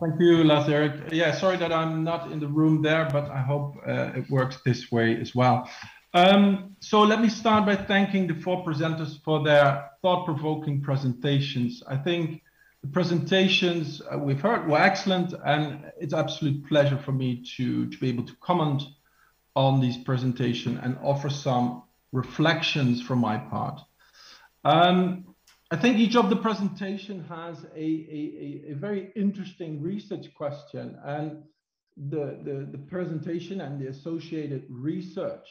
Thank you, Lars Erik. Yeah, sorry that I'm not in the room there, but I hope uh, it works this way as well. Um, so let me start by thanking the four presenters for their thought-provoking presentations. I think the presentations uh, we've heard were excellent, and it's absolute pleasure for me to, to be able to comment on these presentation and offer some reflections from my part. Um, I think each of the presentation has a, a, a, very interesting research question and the, the, the presentation and the associated research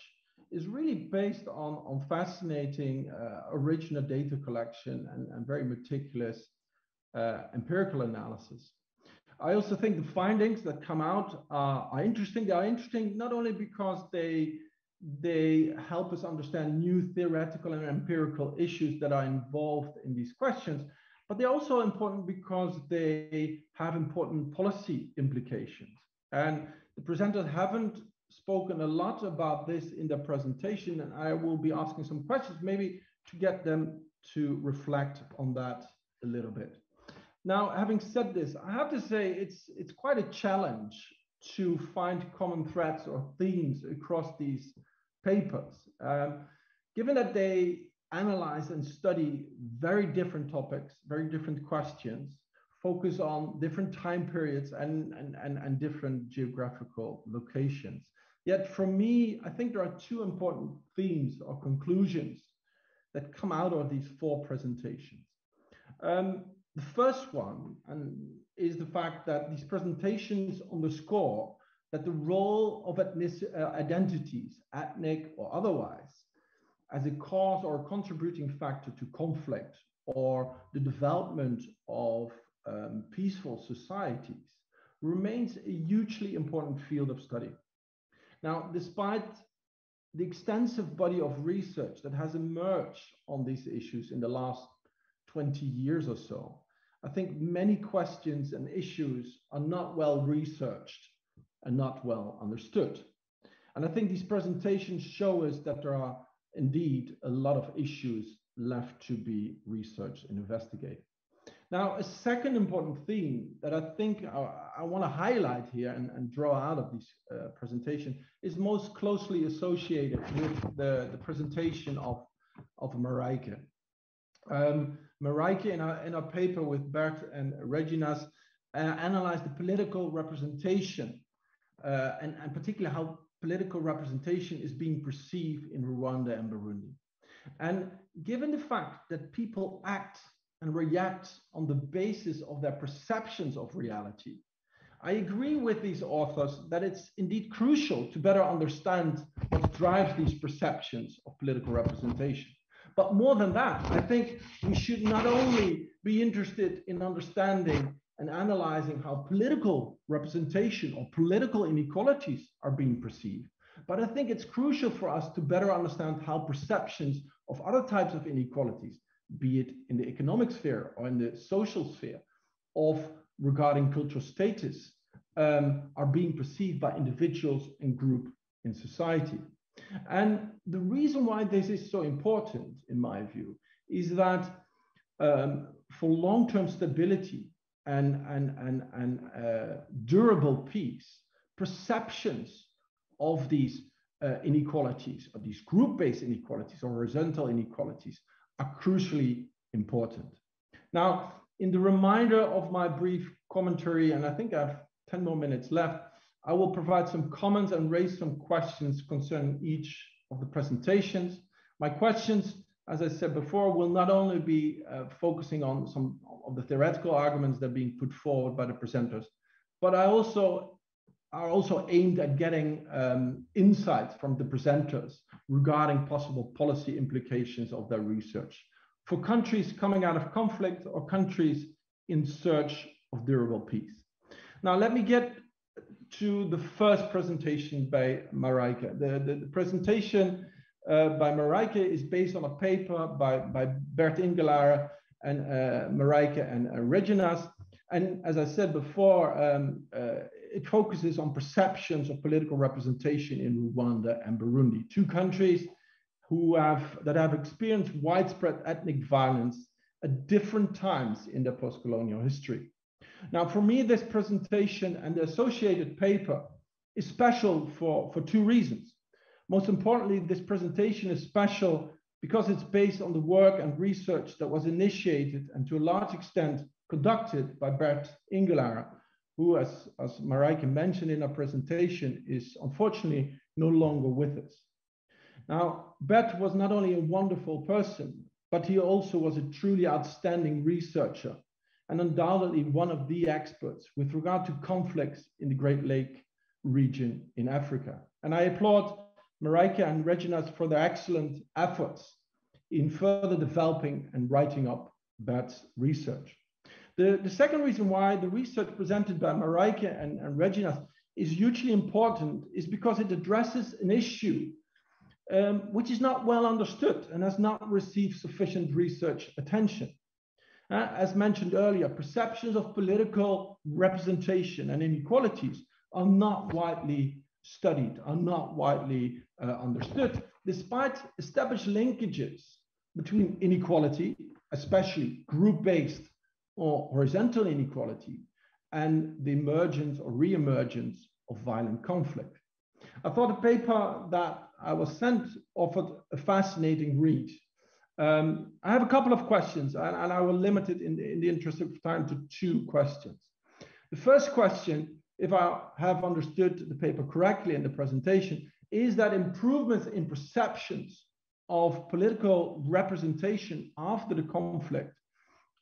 is really based on, on fascinating uh, original data collection and, and very meticulous uh, empirical analysis. I also think the findings that come out are, are interesting. They are interesting not only because they they help us understand new theoretical and empirical issues that are involved in these questions, but they're also important because they have important policy implications. And the presenters haven't spoken a lot about this in their presentation, and I will be asking some questions maybe to get them to reflect on that a little bit. Now, having said this, I have to say it's it's quite a challenge to find common threads or themes across these papers, um, given that they analyze and study very different topics, very different questions, focus on different time periods and, and, and, and different geographical locations. Yet for me, I think there are two important themes or conclusions that come out of these four presentations. Um, the first one and is the fact that these presentations underscore that the role of ethnic, uh, identities, ethnic or otherwise, as a cause or contributing factor to conflict or the development of um, peaceful societies remains a hugely important field of study. Now, despite the extensive body of research that has emerged on these issues in the last 20 years or so, I think many questions and issues are not well researched and not well understood. And I think these presentations show us that there are indeed a lot of issues left to be researched and investigated. Now, a second important theme that I think I, I want to highlight here and, and, draw out of this uh, presentation is most closely associated with the, the presentation of, of Marijke. Um, Marijke, in our, in our paper with Bert and Reginas, uh, analyzed the political representation uh, and, and particularly how political representation is being perceived in Rwanda and Burundi. And given the fact that people act and react on the basis of their perceptions of reality, I agree with these authors that it's indeed crucial to better understand what drives these perceptions of political representation. But more than that, I think we should not only be interested in understanding and analyzing how political representation or political inequalities are being perceived. But I think it's crucial for us to better understand how perceptions of other types of inequalities, be it in the economic sphere or in the social sphere, of regarding cultural status, um, are being perceived by individuals and group in society. And the reason why this is so important, in my view, is that um, for long-term stability and, and, and, and uh, durable peace, perceptions of these uh, inequalities, of these group-based inequalities or horizontal inequalities are crucially important. Now, in the reminder of my brief commentary, and I think I have 10 more minutes left, I will provide some comments and raise some questions concerning each of the presentations. My questions as I said before, will not only be uh, focusing on some of the theoretical arguments that are being put forward by the presenters, but I also are also aimed at getting um, insights from the presenters regarding possible policy implications of their research for countries coming out of conflict or countries in search of durable peace. Now, let me get to the first presentation by Marijke. The, the, the presentation uh, by Marijke is based on a paper by, by Bert Ingelaere and uh, Marijke and uh, Reginas. And as I said before, um, uh, it focuses on perceptions of political representation in Rwanda and Burundi, two countries who have that have experienced widespread ethnic violence at different times in their post-colonial history. Now, for me, this presentation and the associated paper is special for, for two reasons. Most importantly, this presentation is special because it's based on the work and research that was initiated and to a large extent conducted by Bert Ingelaere, who, as, as Marijke mentioned in our presentation, is unfortunately no longer with us. Now, Bert was not only a wonderful person, but he also was a truly outstanding researcher and undoubtedly one of the experts with regard to conflicts in the Great Lake region in Africa. And I applaud Marijke and Reginas for their excellent efforts in further developing and writing up Bert's research. The, the second reason why the research presented by Marijke and, and Reginas is hugely important is because it addresses an issue um, which is not well understood and has not received sufficient research attention. Uh, as mentioned earlier, perceptions of political representation and inequalities are not widely studied, are not widely uh, understood, despite established linkages between inequality, especially group-based or horizontal inequality, and the emergence or re-emergence of violent conflict. I thought the paper that I was sent offered a fascinating read. Um, I have a couple of questions, and, and I will limit it in the, in the interest of time to two questions. The first question, if I have understood the paper correctly in the presentation, is that improvements in perceptions of political representation after the conflict,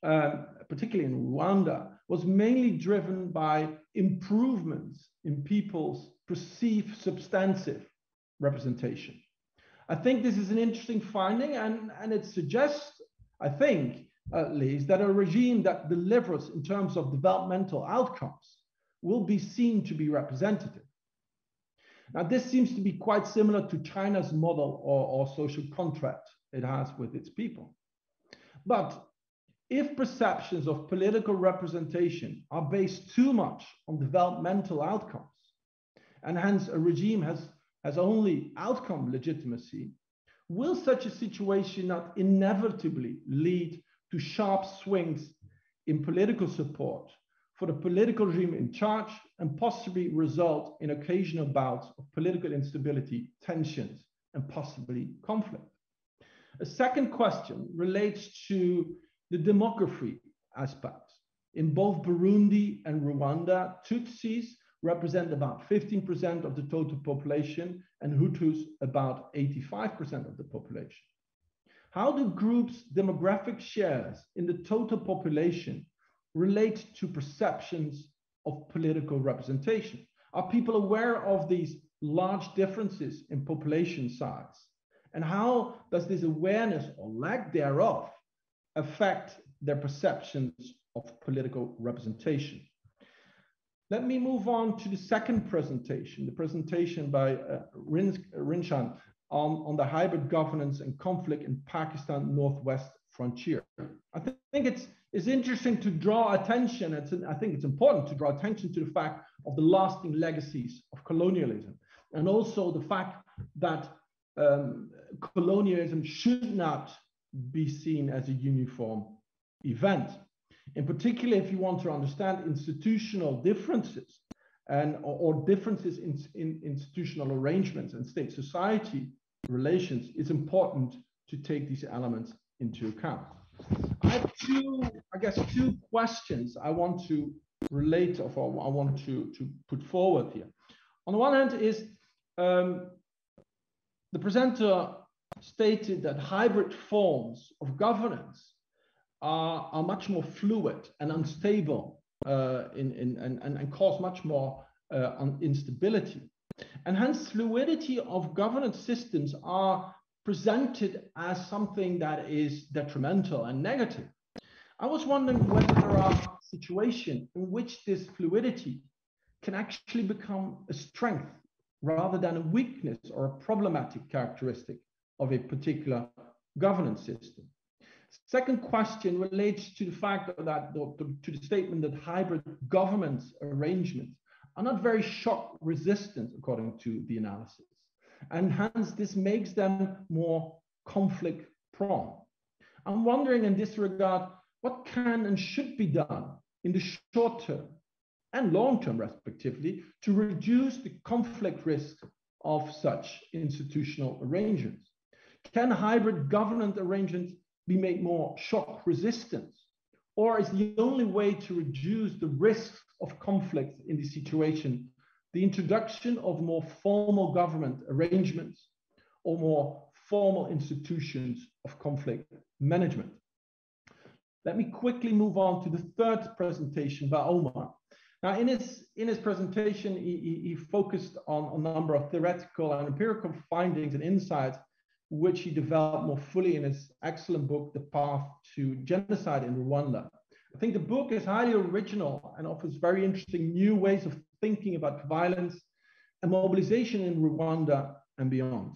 uh, particularly in Rwanda, was mainly driven by improvements in people's perceived substantive representation. I think this is an interesting finding, and, and it suggests, I think, at least, that a regime that delivers in terms of developmental outcomes will be seen to be representative. Now, this seems to be quite similar to China's model or, or social contract it has with its people. But if perceptions of political representation are based too much on developmental outcomes, and hence a regime has, has only outcome legitimacy, will such a situation not inevitably lead to sharp swings in political support for the political regime in charge and possibly result in occasional bouts of political instability, tensions, and possibly conflict. A second question relates to the demography aspect. In both Burundi and Rwanda, Tutsis represent about 15% of the total population and Hutus about 85% of the population. How do groups' demographic shares in the total population relate to perceptions of political representation? Are people aware of these large differences in population size? And how does this awareness or lack thereof affect their perceptions of political representation? Let me move on to the second presentation, the presentation by uh, Rinchan on, on the hybrid governance and conflict in Pakistan Northwest frontier. I th think it's, it's interesting to draw attention, it's an, I think it's important to draw attention to the fact of the lasting legacies of colonialism and also the fact that um, colonialism should not be seen as a uniform event. In particular, if you want to understand institutional differences and or, or differences in, in institutional arrangements and state society relations, it's important to take these elements into account. I have two, I guess, two questions I want to relate or I want to, to put forward here. On the one hand is um, the presenter stated that hybrid forms of governance are, are much more fluid and unstable uh, in, in, and, and cause much more uh, instability. And hence fluidity of governance systems are presented as something that is detrimental and negative. I was wondering whether there are situations in which this fluidity can actually become a strength rather than a weakness or a problematic characteristic of a particular governance system. Second question relates to the fact that, to the statement that hybrid governance arrangements are not very shock resistant, according to the analysis. And hence, this makes them more conflict prone. I'm wondering in this regard, what can and should be done in the short term and long term, respectively, to reduce the conflict risk of such institutional arrangements? Can hybrid governance arrangements be made more shock resistant? Or is the only way to reduce the risk of conflict in this situation the introduction of more formal government arrangements or more formal institutions of conflict management? Let me quickly move on to the third presentation by Omar. Now, in his, in his presentation, he, he, focused on a number of theoretical and empirical findings and insights, which he developed more fully in his excellent book, The Path to Genocide in Rwanda. I think the book is highly original and offers very interesting new ways of thinking about violence and mobilization in Rwanda and beyond.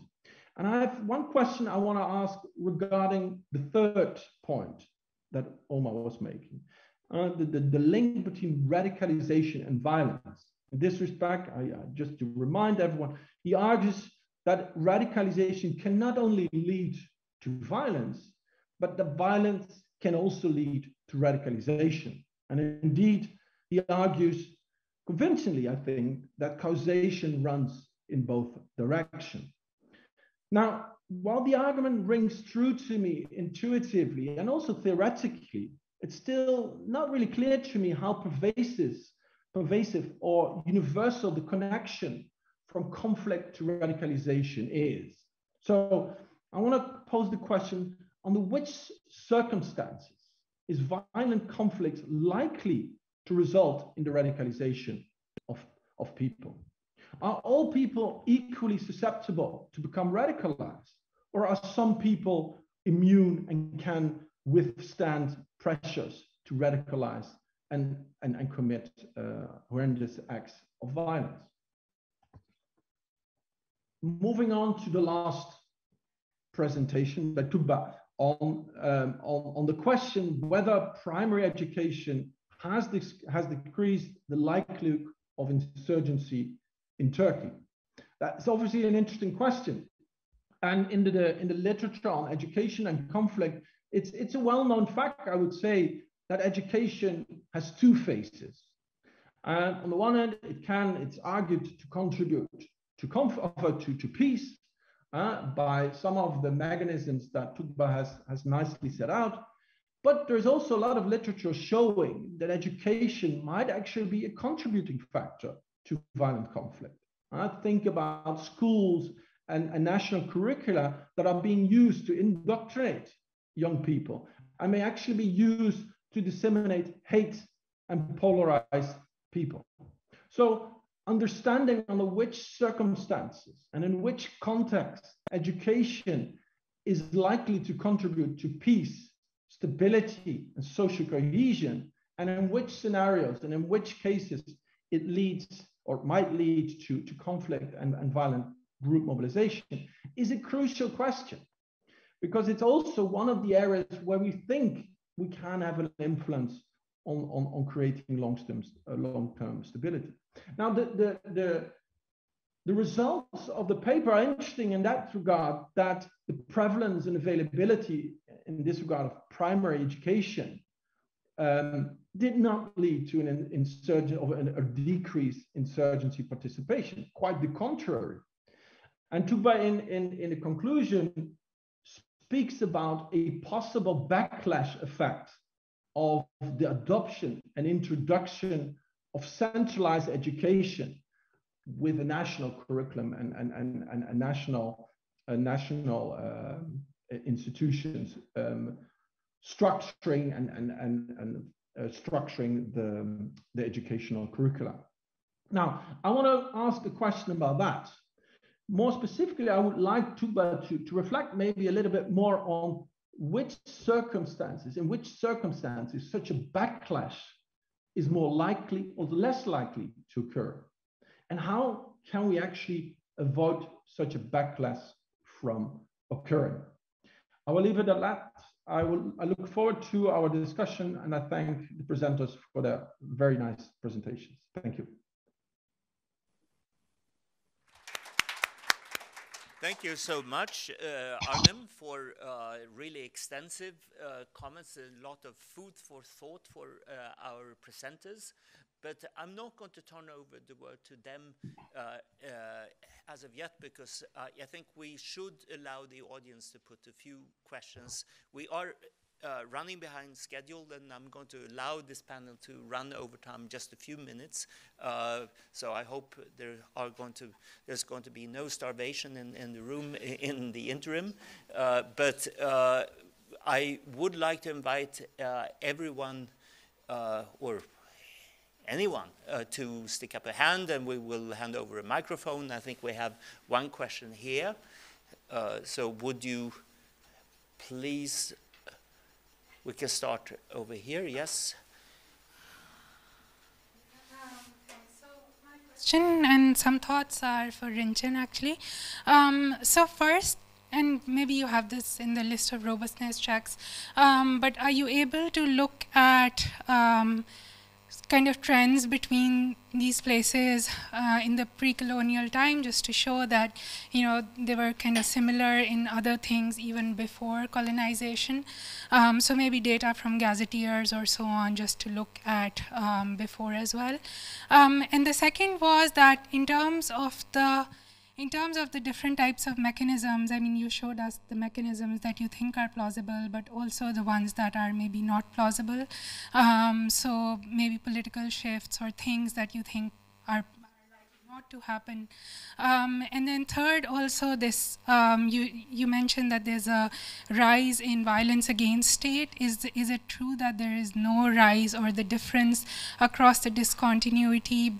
And I have one question I want to ask regarding the third point that Omar was making uh, the, the, the, link between radicalization and violence. In this respect, I, just to remind everyone, he argues that radicalization can not only lead to violence, but the violence can also lead to radicalization. And indeed, he argues convincingly, I think, that causation runs in both directions. Now, while the argument rings true to me intuitively and also theoretically, it's still not really clear to me how pervasive, pervasive or universal the connection from conflict to radicalization is. So I want to pose the question, under which circumstances is violent conflict likely to result in the radicalization of, of people? Are all people equally susceptible to become radicalized? Or are some people immune and can withstand pressures to radicalize and, and, and commit uh, horrendous acts of violence? Moving on to the last presentation by Tugba on, um, on, on the question whether primary education has, this, has decreased the likelihood of insurgency in Turkey? That's obviously an interesting question. And in the, in the literature on education and conflict, it's, it's a well-known fact, I would say, that education has two faces. And on the one hand, it can, it's argued to contribute to comfort, to, to peace uh, by some of the mechanisms that Tugba has, has nicely set out. But there's also a lot of literature showing that education might actually be a contributing factor to violent conflict. I think about schools and, and national curricula that are being used to indoctrinate young people and may actually be used to disseminate hate and polarize people. So understanding under which circumstances and in which context education is likely to contribute to peace stability and social cohesion, and in which scenarios and in which cases it leads or might lead to, to conflict and, and violent group mobilization is a crucial question because it's also one of the areas where we think we can have an influence on, on, on creating long-term uh, long-term stability. Now, the, the, the, the results of the paper are interesting in that regard that the prevalence and availability in this regard of primary education um, did not lead to an insurgent or a decrease insurgency participation. Quite the contrary. And Tugba, in, in, in the conclusion, speaks about a possible backlash effect of the adoption and introduction of centralized education with a national curriculum and, and, and, and a national, a national um, institutions um, structuring and, and, and, and uh, structuring the, the educational curricula. Now, I want to ask a question about that. More specifically, I would like to, uh, to, to reflect maybe a little bit more on which circumstances, in which circumstances such a backlash is more likely or less likely to occur. And how can we actually avoid such a backlash from occurring? I will leave it at that. I will I look forward to our discussion and I thank the presenters for their very nice presentations. Thank you. Thank you so much, uh, Arnim, for uh, really extensive uh, comments, a lot of food for thought for uh, our presenters. But I'm not going to turn over the word to them uh, uh, as of yet because I think we should allow the audience to put a few questions. We are uh, running behind schedule, and I'm going to allow this panel to run over time just a few minutes. Uh, so I hope there are going to there's going to be no starvation in, in the room in the interim. Uh, but uh, I would like to invite uh, everyone uh, or anyone uh, to stick up a hand and we will hand over a microphone. I think we have one question here. Uh, so would you please we can start over here, yes? So my question and some thoughts are for Rinchan actually. Um, so first, and maybe you have this in the list of robustness checks, um, but are you able to look at um, kind of trends between these places uh, in the pre-colonial time just to show that you know they were kind of similar in other things even before colonization. Um, so maybe data from gazetteers or so on just to look at um, before as well. Um, and the second was that in terms of the in terms of the different types of mechanisms, I mean, you showed us the mechanisms that you think are plausible, but also the ones that are maybe not plausible. Um, so maybe political shifts or things that you think are not to happen. Um, and then third, also this, um, you, you mentioned that there's a rise in violence against state. Is, is it true that there is no rise or the difference across the discontinuity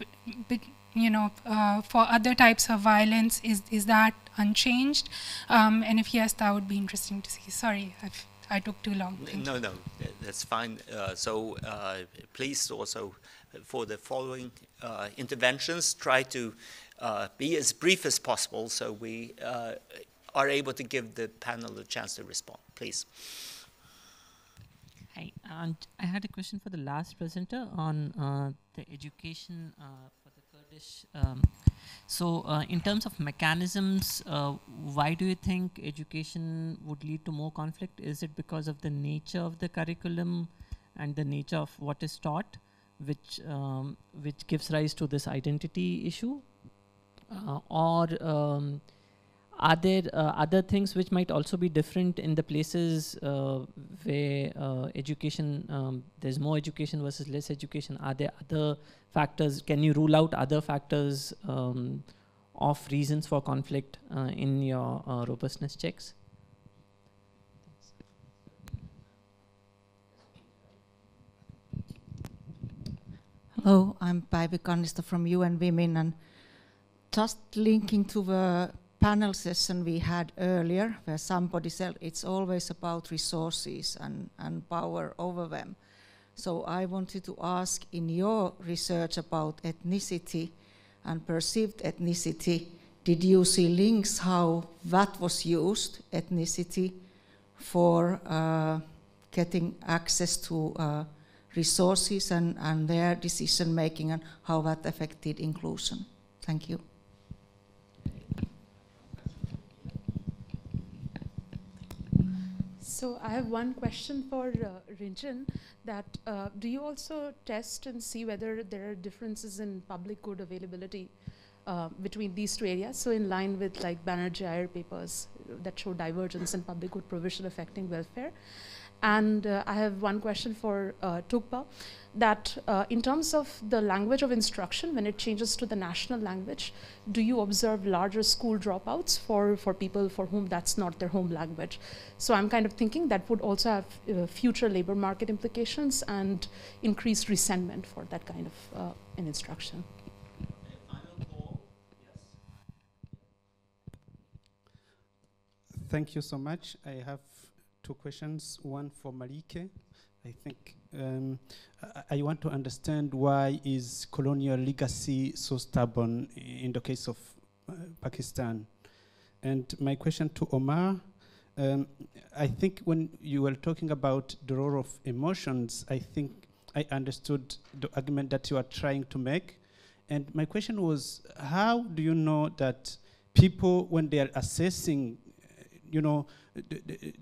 you know, uh, for other types of violence, is, is that unchanged? Um, and if yes, that would be interesting to see. Sorry, I've, i took too long. Thank no, you. no, that's fine. Uh, so uh, please also, for the following uh, interventions, try to uh, be as brief as possible so we uh, are able to give the panel a chance to respond. Please. Hi, and I had a question for the last presenter on the education um, so, uh, in terms of mechanisms, uh, why do you think education would lead to more conflict? Is it because of the nature of the curriculum and the nature of what is taught, which um, which gives rise to this identity issue, uh, or um, are there uh, other things which might also be different in the places uh, where uh, education um, there's more education versus less education. Are there other factors? Can you rule out other factors um, of reasons for conflict uh, in your uh, robustness checks? Hello, I'm Päivi Kannista from UN Women and just linking to the panel session we had earlier, where somebody said it's always about resources and, and power over them. So I wanted to ask in your research about ethnicity and perceived ethnicity, did you see links how that was used, ethnicity, for uh, getting access to uh, resources and, and their decision making and how that affected inclusion? Thank you. So I have one question for uh, that uh, do you also test and see whether there are differences in public good availability uh, between these two areas? So in line with like Banerjee papers that show divergence in public good provision affecting welfare. And uh, I have one question for uh, that uh, in terms of the language of instruction, when it changes to the national language, do you observe larger school dropouts for, for people for whom that's not their home language? So I'm kind of thinking that would also have uh, future labor market implications and increased resentment for that kind of uh, an instruction. Thank you so much. I have two questions. One for Malike. I think um, I, I, want to understand why is colonial legacy so stubborn in the case of uh, Pakistan. And my question to Omar, um, I think when you were talking about the role of emotions, I think I understood the argument that you are trying to make. And my question was, how do you know that people, when they are assessing, you know,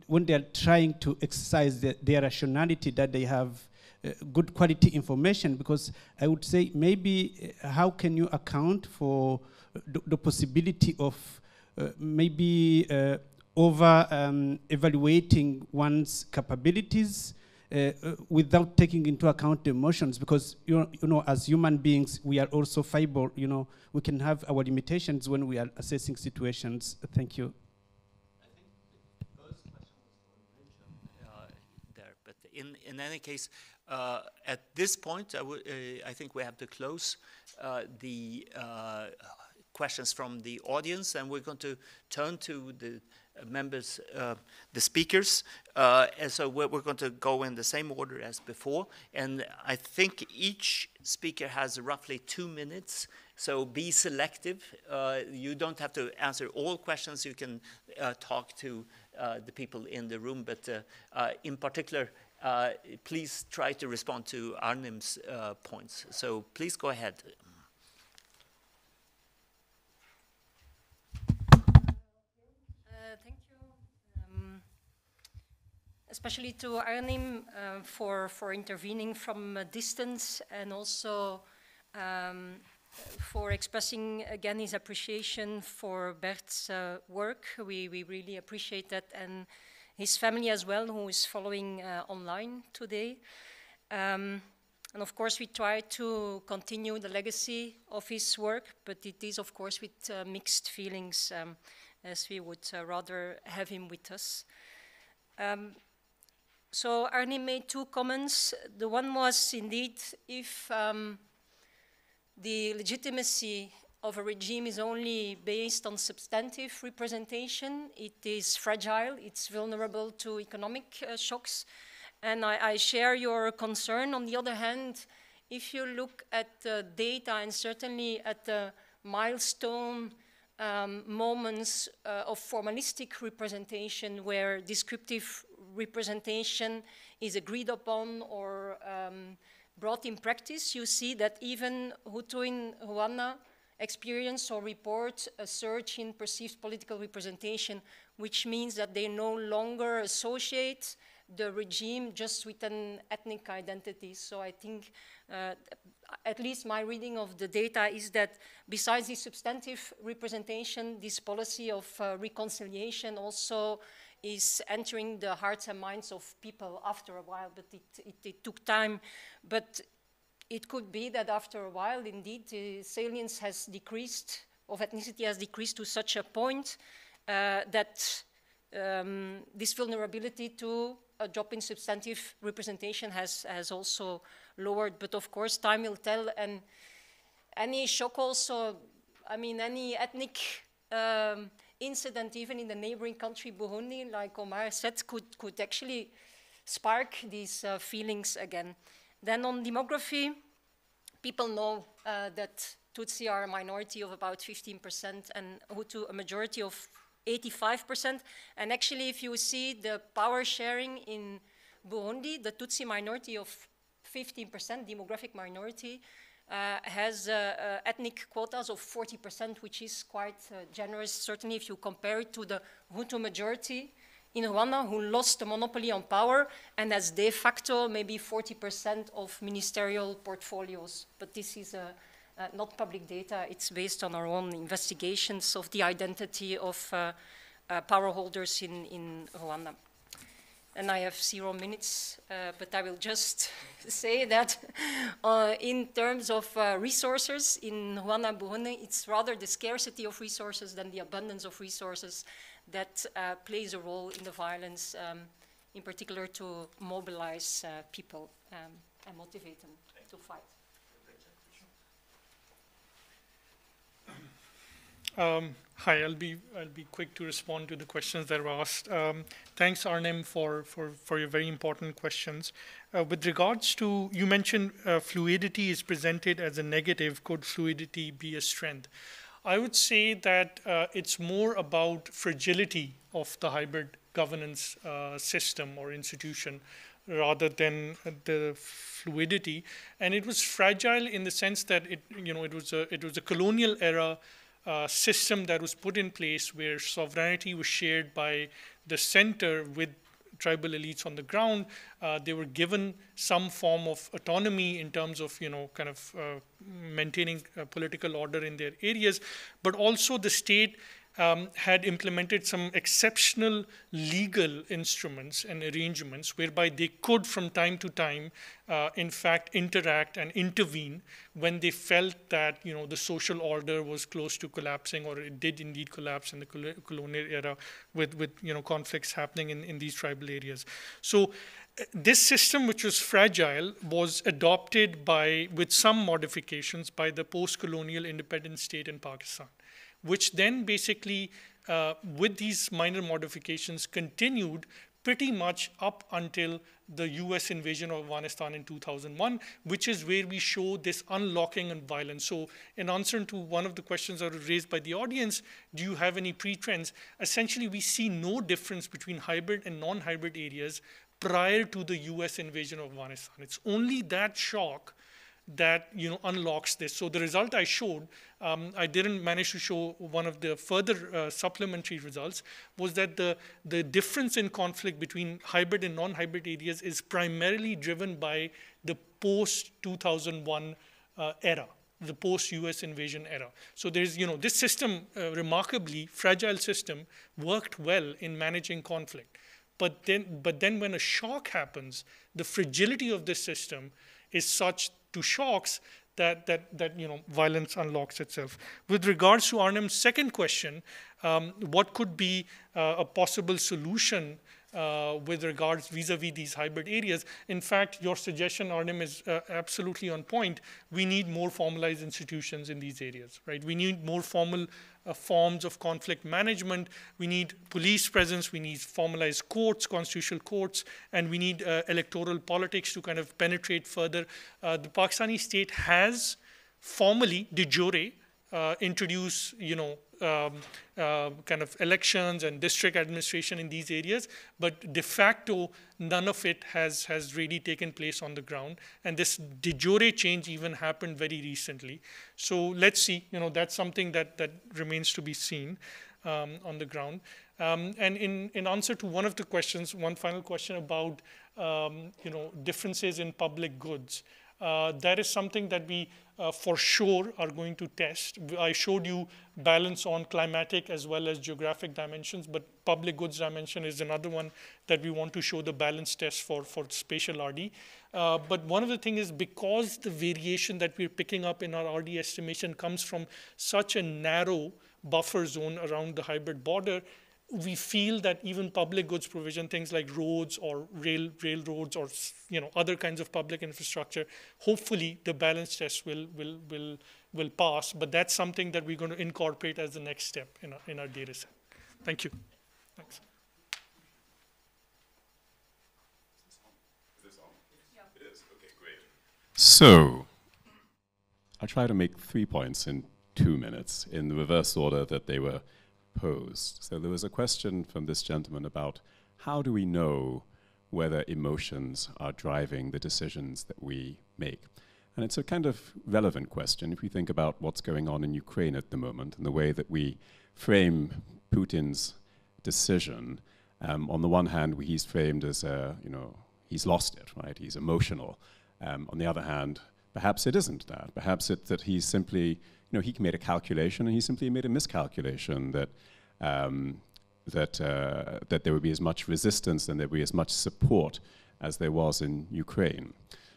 when they are trying to exercise the, their rationality, that they have uh, good quality information because I would say maybe uh, how can you account for the, the possibility of uh, maybe uh, over um, evaluating one's capabilities uh, uh, without taking into account the emotions? Because you know, you know as human beings we are also fiber you know we can have our limitations when we are assessing situations. Thank you there but in in any case uh, at this point I, uh, I think we have to close uh, the questions from the audience and we're going to turn to the members, uh, the speakers. Uh, and so we're, we're, going to go in the same order as before. And I think each speaker has roughly two minutes. So be selective. Uh, you don't have to answer all questions. You can uh, talk to uh, the people in the room. But uh, in particular, please try to respond to Arnim's points. So please go ahead. Thank you, um, especially to Arnim uh, for, for intervening from a distance and also um, for expressing again his appreciation for Bert's uh, work. We, we really appreciate that and his family as well who is following uh, online today. Um, and of course we try to continue the legacy of his work, but it is of course with uh, mixed feelings um, as we would uh, rather have him with us. Um, so Arnie made two comments. The one was indeed if um, the legitimacy of a regime is only based on substantive representation, it is fragile, it's vulnerable to economic uh, shocks. And I, I, share your concern. On the other hand, if you look at the data and certainly at the milestone um, moments uh, of formalistic representation where descriptive representation is agreed upon or um, brought in practice, you see that even Hutu in Rwanda experience or report a surge in perceived political representation, which means that they no longer associate the regime just with an ethnic identity. So I think uh, at least my reading of the data is that besides the substantive representation, this policy of uh, reconciliation also is entering the hearts and minds of people after a while, but it, it, it took time. But it could be that after a while, indeed, the salience has decreased, of ethnicity has decreased to such a point uh, that um, this vulnerability to a drop in substantive representation has, has also lowered. But of course, time will tell, and any shock also, I mean, any ethnic um, incident even in the neighboring country Burundi, like Omar said, could, could actually spark these uh, feelings again. Then on demography, people know uh, that Tutsi are a minority of about 15% and Hutu a majority of 85%. And actually, if you see the power sharing in Burundi, the Tutsi minority of 15%, demographic minority, uh, has uh, uh, ethnic quotas of 40%, which is quite generous, certainly if you compare it to the Hutu majority in Rwanda who lost the monopoly on power and has de facto maybe 40% of ministerial portfolios. But this is uh, uh, not public data, it's based on our own investigations of the identity of uh, power holders in, in Rwanda. And I have zero minutes, uh, but I will just say that uh, in terms of uh, resources in Rwanda Burundi, it's rather the scarcity of resources than the abundance of resources that uh, plays a role in the violence, um, in particular to mobilize uh, people um, and motivate them to fight. Um, hi, I'll be I'll be quick to respond to the questions that were asked. Um, thanks, Arnim, for, for, for your very important questions. Uh, with regards to you mentioned uh, fluidity is presented as a negative. Could fluidity be a strength? I would say that uh, it's more about fragility of the hybrid governance uh, system or institution rather than the fluidity. And it was fragile in the sense that it you know it was a it was a colonial era uh, system that was put in place where sovereignty was shared by the center with tribal elites on the ground. Uh, they were given some form of autonomy in terms of, you know, kind of uh, maintaining political order in their areas, but also the state um, had implemented some exceptional legal instruments and arrangements whereby they could, from time to time, uh, in fact, interact and intervene when they felt that you know the social order was close to collapsing, or it did indeed collapse in the colonial era, with with you know conflicts happening in, in these tribal areas. So uh, this system, which was fragile, was adopted by, with some modifications, by the post-colonial independent state in Pakistan which then basically, uh, with these minor modifications, continued pretty much up until the US invasion of Afghanistan in 2001, which is where we show this unlocking and violence. So, in answer to one of the questions that were raised by the audience, do you have any pre trends? Essentially, we see no difference between hybrid and non hybrid areas prior to the US invasion of Afghanistan. It's only that shock that you know unlocks this. So the result I showed, um, I didn't manage to show one of the further uh, supplementary results, was that the, the difference in conflict between hybrid and non-hybrid areas is primarily driven by the post-2001 uh, era the post-US invasion era. So there's, you know, this system, uh, remarkably fragile system, worked well in managing conflict. But then, but then when a shock happens, the fragility of this system is such to shocks that, that, that you know, violence unlocks itself. With regards to Arnim's second question, um, what could be uh, a possible solution uh, with regards vis-a-vis these hybrid areas. In fact, your suggestion, Arnim, is uh, absolutely on point. We need more formalized institutions in these areas, right? We need more formal uh, forms of conflict management. We need police presence. We need formalized courts, constitutional courts, and we need uh, electoral politics to kind of penetrate further. Uh, the Pakistani state has formally, de jure, uh, introduce, you know, um, uh, kind of elections and district administration in these areas, but de facto, none of it has, has really taken place on the ground. And this de jure change even happened very recently. So let's see, you know, that's something that, that remains to be seen um, on the ground. Um, and in, in answer to one of the questions, one final question about, um, you know, differences in public goods. Uh, that is something that we uh, for sure are going to test. I showed you balance on climatic as well as geographic dimensions, but public goods dimension is another one that we want to show the balance test for, for spatial RD. Uh, but one of the things is because the variation that we're picking up in our RD estimation comes from such a narrow buffer zone around the hybrid border, we feel that even public goods provision, things like roads or rail railroads or you know other kinds of public infrastructure, hopefully the balance test will will will will pass. But that's something that we're going to incorporate as the next step in our, in our data set. Thank you. Thanks. So, I'll try to make three points in two minutes in the reverse order that they were posed. So there was a question from this gentleman about how do we know whether emotions are driving the decisions that we make? And it's a kind of relevant question if we think about what's going on in Ukraine at the moment and the way that we frame Putin's decision. Um, on the one hand, he's framed as a, you know, he's lost it, right? He's emotional. Um, on the other hand, perhaps it isn't that. Perhaps it's that he's simply you know, he made a calculation and he simply made a miscalculation that um, that uh, that there would be as much resistance and there would be as much support as there was in Ukraine.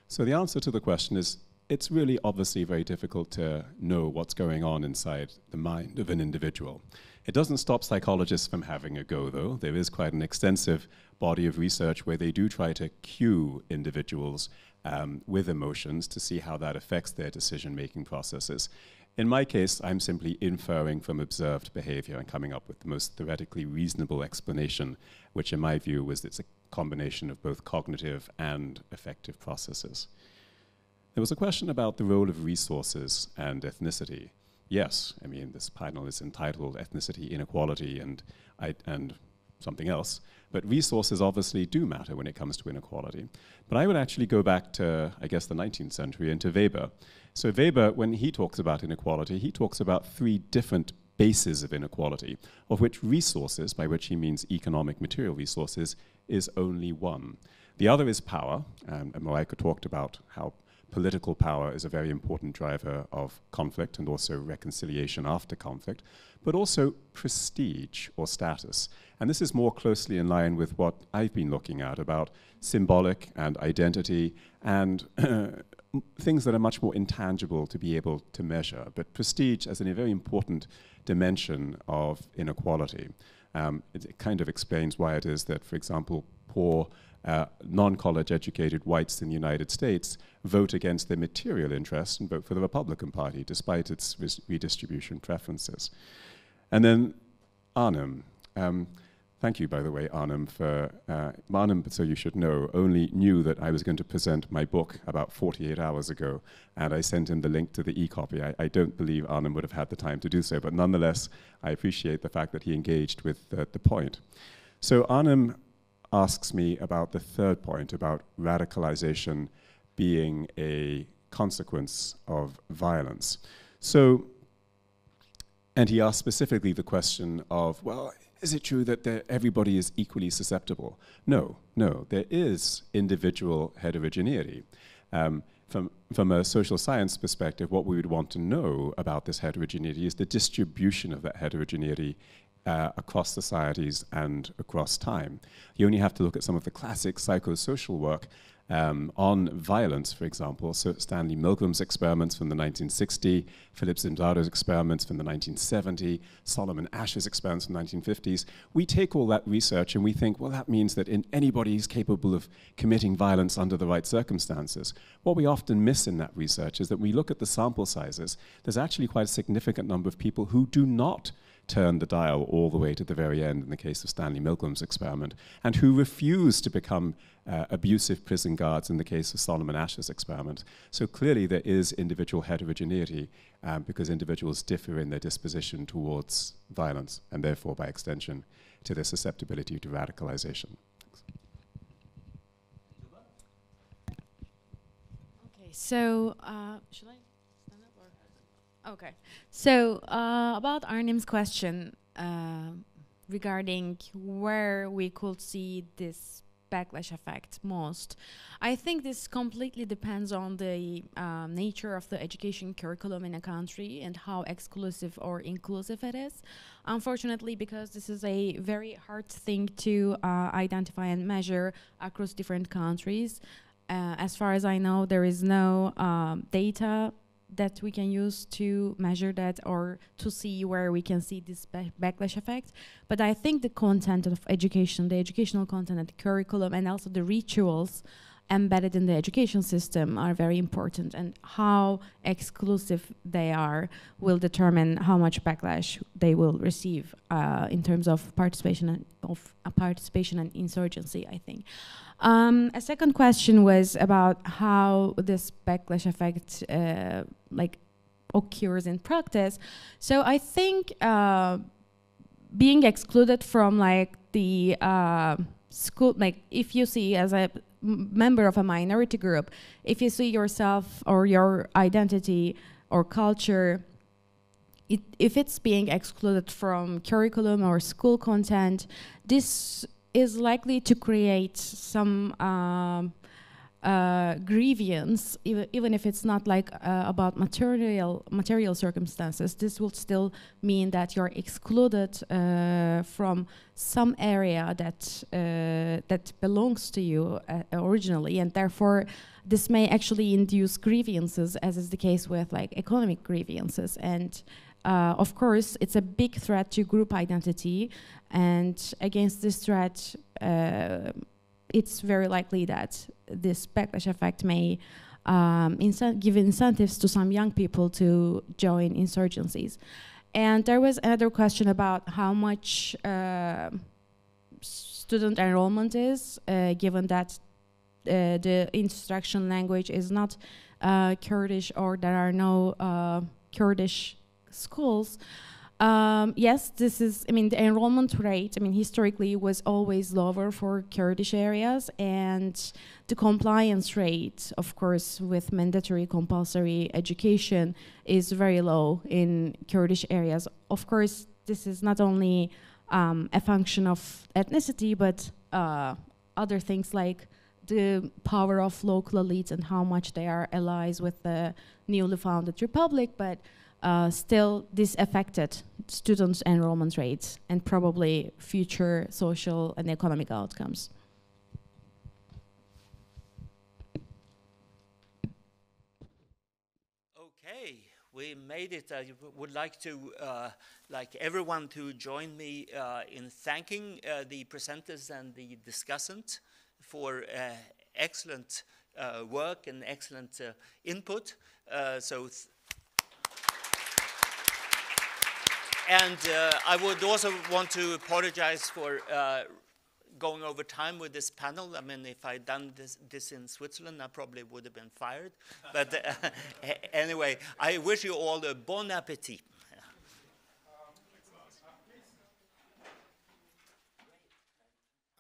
So the answer to the question is it's really obviously very difficult to know what's going on inside the mind of an individual. It doesn't stop psychologists from having a go, though. There is quite an extensive body of research where they do try to cue individuals um, with emotions to see how that affects their decision making processes. In my case, I'm simply inferring from observed behavior and coming up with the most theoretically reasonable explanation, which in my view was it's a combination of both cognitive and affective processes. There was a question about the role of resources and ethnicity. Yes, I mean, this panel is entitled Ethnicity Inequality, and, I, and something else. But resources obviously do matter when it comes to inequality. But I would actually go back to, I guess, the 19th century and to Weber. So Weber, when he talks about inequality, he talks about three different bases of inequality, of which resources, by which he means economic material resources, is only one. The other is power, um, and Marijke talked about how political power is a very important driver of conflict and also reconciliation after conflict, but also prestige or status. And this is more closely in line with what I've been looking at about symbolic and identity and things that are much more intangible to be able to measure. But prestige as a very important dimension of inequality. Um, it, it kind of explains why it is that, for example, poor uh, non-college educated whites in the United States vote against their material interests and vote for the Republican Party despite its redistribution preferences. And then Arnim. Um, thank you, by the way, Arnim, for uh, Arnim, so you should know, only knew that I was going to present my book about 48 hours ago, and I sent him the link to the e-copy. I, I don't believe Arnim would have had the time to do so, but nonetheless, I appreciate the fact that he engaged with uh, the point. So Arnim asks me about the third point about radicalization being a consequence of violence. So, and he asked specifically the question of, well, is it true that everybody is equally susceptible? No, no, there is individual heterogeneity. Um, from, from a social science perspective, what we would want to know about this heterogeneity is the distribution of that heterogeneity uh, across societies and across time. You only have to look at some of the classic psychosocial work um, on violence, for example. So Stanley Milgram's experiments from the 1960, Philip Zimbardo's experiments from the 1970, Solomon Asch's experiments from the 1950s. We take all that research and we think, well, that means that in anybody is capable of committing violence under the right circumstances. What we often miss in that research is that we look at the sample sizes, there's actually quite a significant number of people who do not turn the dial all the way to the very end in the case of Stanley Milgram's experiment, and who refused to become uh, abusive prison guards in the case of Solomon Asch's experiment. So clearly there is individual heterogeneity um, because individuals differ in their disposition towards violence and therefore by extension to their susceptibility to radicalization. Okay, so uh, should I? Okay. So uh, about Arnim's question uh, regarding where we could see this backlash effect most, I think this completely depends on the uh, nature of the education curriculum in a country and how exclusive or inclusive it is. Unfortunately, because this is a very hard thing to uh, identify and measure across different countries. Uh, as far as I know, there is no um, data that we can use to measure that or to see where we can see this backlash effect. But I think the content of education, the educational content and the curriculum and also the rituals embedded in the education system are very important and how exclusive they are will determine how much backlash they will receive uh, in terms of participation and of uh, participation and insurgency I think um, a second question was about how this backlash effect uh, like occurs in practice. So I think uh, being excluded from like the uh, school, like if you see as a member of a minority group, if you see yourself or your identity or culture it, if it's being excluded from curriculum or school content, this is likely to create some um, uh, grievance, even, even if it's not like uh, about material material circumstances. This will still mean that you're excluded uh, from some area that uh, that belongs to you uh, originally, and therefore this may actually induce grievances, as is the case with like economic grievances and. Uh, of course, it's a big threat to group identity, and against this threat, uh, it's very likely that this backlash effect may um, give incentives to some young people to join insurgencies. And there was another question about how much uh, student enrollment is, uh, given that uh, the instruction language is not Kurdish or there are no Kurdish schools. Um, yes, this is, I mean, the enrollment rate, I mean, historically was always lower for Kurdish areas, and the compliance rate, of course, with mandatory compulsory education is very low in Kurdish areas. Of course, this is not only um, a function of ethnicity, but uh, other things like the power of local elites and how much they are allies with the newly founded republic, but uh, still this affected students' enrollment rates and probably future social and economic outcomes. Okay, we made it. I would like to, uh, like everyone, to join me uh, in thanking uh, the presenters and the discussant for uh, excellent uh, work and excellent input. so And uh, I would also want to apologize for uh, going over time with this panel. I mean, if I'd done this, this in Switzerland, I probably would have been fired. But uh, anyway, I wish you all a bon appetit.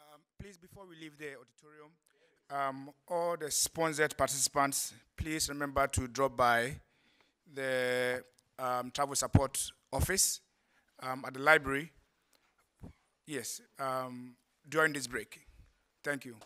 Um, please, before we leave the auditorium, um, all the sponsored participants, please remember to drop by the um, travel support office um, at the library, yes, um, during this break. Thank you.